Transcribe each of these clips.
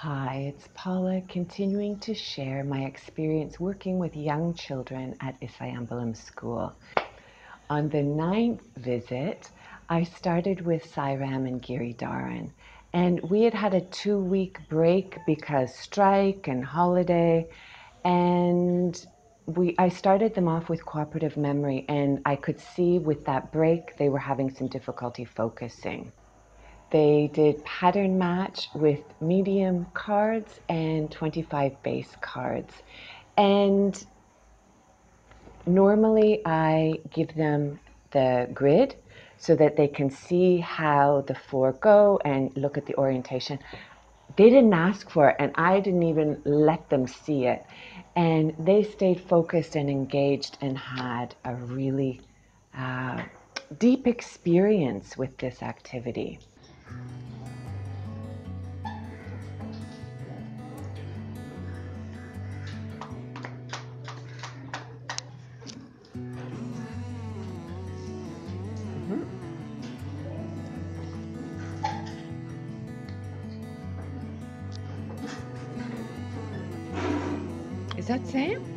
Hi, it's Paula continuing to share my experience working with young children at Isai Ambalam School. On the ninth visit, I started with Sairam and Giridharan, and we had had a two week break because strike and holiday, and we I started them off with cooperative memory, and I could see with that break they were having some difficulty focusing. They did pattern match with medium cards and 25 base cards. And normally I give them the grid so that they can see how the four go and look at the orientation. They didn't ask for it, and I didn't even let them see it. And they stayed focused and engaged and had a really uh, deep experience with this activity. Is that Sam?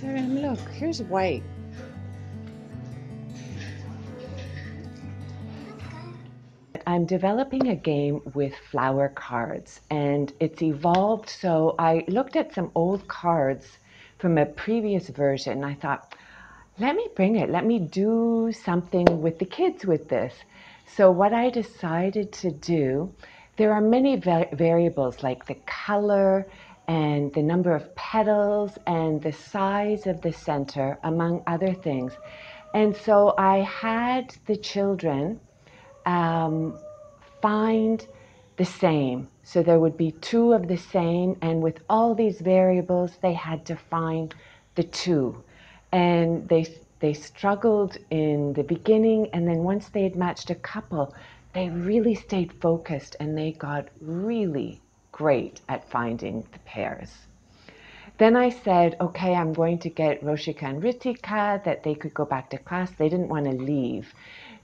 Sam, look, here's white. I'm developing a game with flower cards and it's evolved. So I looked at some old cards from a previous version and I thought, let me bring it, let me do something with the kids with this. So what I decided to do, there are many va- variables like the color and the number of petals and the size of the center, among other things. And so I had the children um, find the same. So there would be two of the same, and with all these variables, they had to find the two. And they, they struggled in the beginning, and then once they had matched a couple, they really stayed focused and they got really great at finding the pairs. Then I said, okay, I'm going to get Roshika and Ritika that they could go back to class. They didn't want to leave.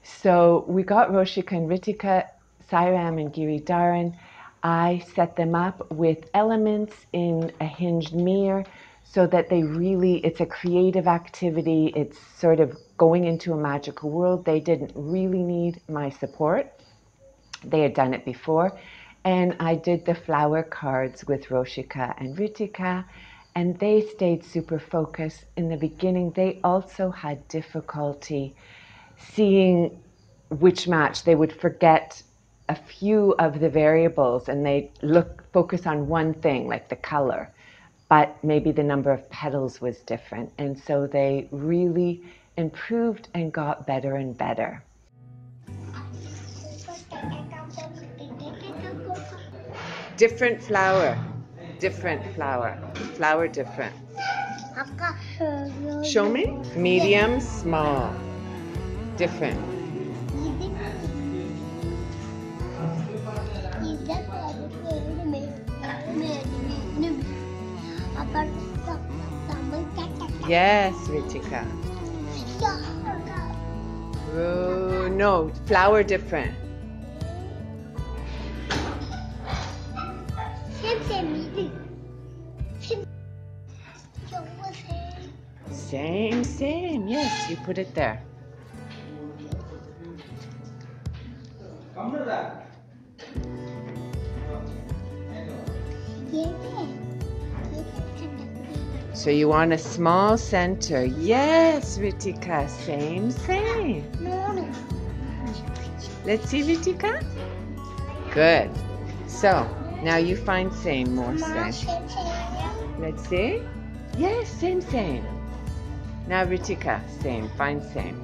So we got Roshika and Ritika, Sairam and Giridharan. I set them up with elements in a hinged mirror so that they really, it's a creative activity. It's sort of going into a magical world. They didn't really need my support. They had done it before. And I did the flower cards with Roshika and Ritika, and they stayed super focused. In the beginning, they also had difficulty seeing which match. They would forget a few of the variables and they look focus on one thing, like the color, but maybe the number of petals was different. And so they really improved and got better and better. Different flower, different flower, flower different. Show me. Medium, small, different. Yes, Ritika. Oh, no, flower different. Same, same. Yes, you put it there. So you want a small center. Yes, Ritika. Same, same. Let's see, Ritika. Good. So now you find same, more same. Let's see. Yes, same, same. Now Ritika, same. Find same.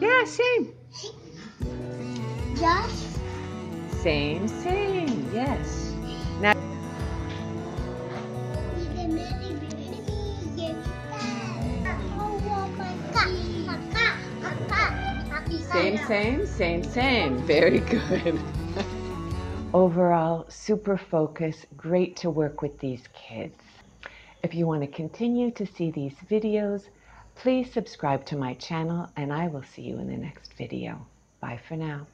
Yeah, same. Just Same, same. Yes. Same, same, same. Very good. Overall, super focus, great to work with these kids. If you want to continue to see these videos, please subscribe to my channel and I will see you in the next video. Bye for now.